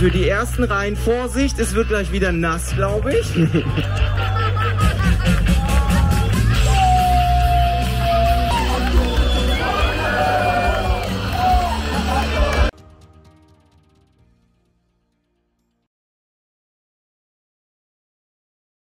für die ersten Reihen Vorsicht, es wird gleich wieder nass, glaube ich.